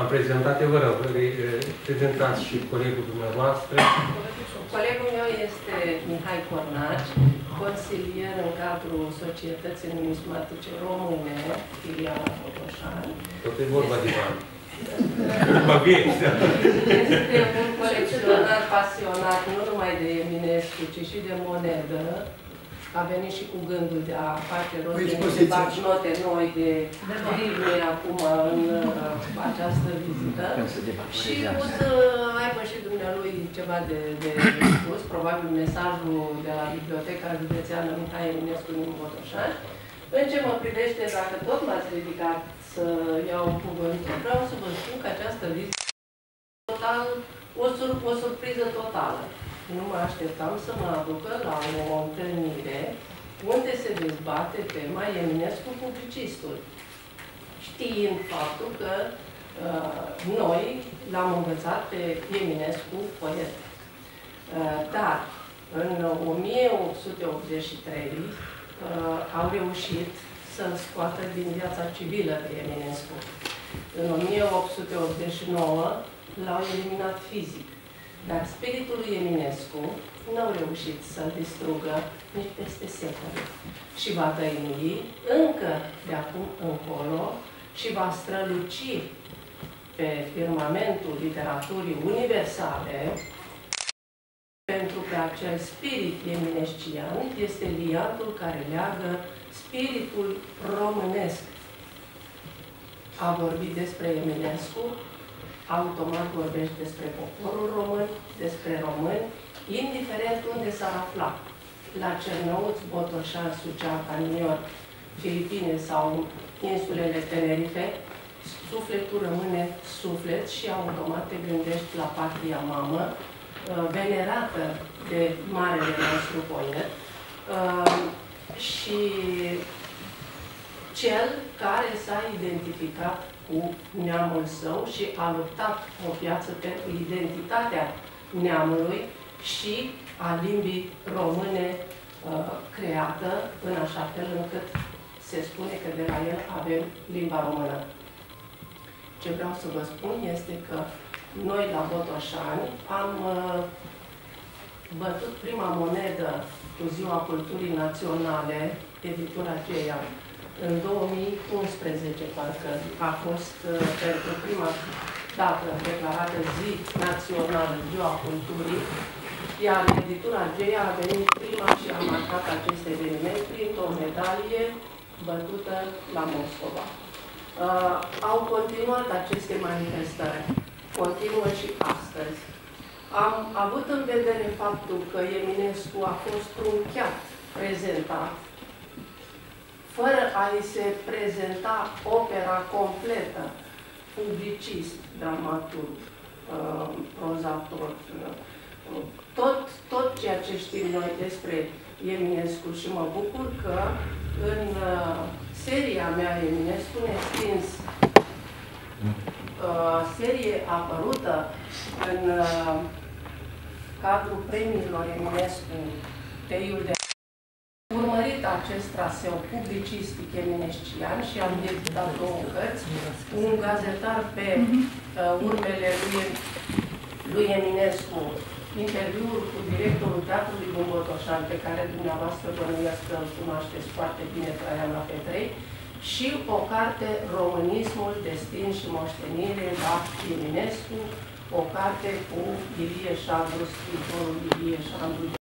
Am prezentat, eu vă rog, prezentați și colegul dumneavoastră. Colegul meu este Mihai Cornaci, consilier în cadrul Societății Numismatice Române, filiala Botoșani. Tot e vorba de bani. Mă Este un colecționar pasionat nu numai de Eminescu, ci și de monedă a venit și cu gândul de a face rost de niște bancnote noi de Biblie acum în uh, această vizită. Și o să aibă și dumnealui ceva de, de spus, probabil mesajul de la Biblioteca Județeană Mihai Eminescu din Botoșani. În ce mă privește, dacă tot m-ați ridicat să iau cuvântul, vreau să vă spun că această vizită total, o, sur o surpriză totală nu mă așteptam să mă aducă la o întâlnire unde se dezbate tema Eminescu publicistul, știind faptul că uh, noi l-am învățat pe Eminescu poet. Uh, dar în 1883 uh, au reușit să-l scoată din viața civilă pe Eminescu. În 1889 l-au eliminat fizic. Dar spiritul lui Eminescu nu au reușit să-l distrugă nici peste secole. Și va dăinui încă de acum încolo și va străluci pe firmamentul literaturii universale pentru că acel spirit eminescian este liatul care leagă spiritul românesc. A vorbit despre Eminescu automat vorbești despre poporul român, despre români, indiferent unde s-ar afla. La Cernăuț, Botoșan, Suceava, New York, Filipine sau insulele Tenerife, sufletul rămâne suflet și automat te gândești la patria mamă, uh, venerată de marele nostru poet uh, și cel care s-a identificat cu neamul său și a luptat o viață pentru identitatea neamului și a limbii române uh, creată în așa fel încât se spune că de la el avem limba română. Ce vreau să vă spun este că noi la Botoșani am uh, bătut prima monedă cu Ziua Culturii Naționale, editura Geia, în 2011, parcă a fost uh, pentru prima dată declarată zi națională, Ziua Culturii, iar editura Geia a venit prima și a marcat acest eveniment printr-o medalie bătută la Moscova. Uh, au continuat aceste manifestări, continuă și astăzi. Am avut în vedere faptul că Eminescu a fost trunchiat, prezentat fără a-i se prezenta opera completă, publicist, dramaturg, uh, prozator, uh, tot, tot ceea ce știm noi despre Eminescu și mă bucur că în uh, seria mea Eminescu nestins, serie apărută în cadrul premiilor Eminescu, Teiul de urmărit acest traseu publicistic eminescian și am editat două cărți, un gazetar pe uh, urmele lui, lui Eminescu, interviul cu directorul Teatrului din Botoșan, pe care dumneavoastră bănuiesc că îl cunoașteți foarte bine, Traian la Petrei, și o carte Românismul, Destin și Moștenire la Eminescu, o carte cu Ilie Șandru, scriitorul Ilie Șandru.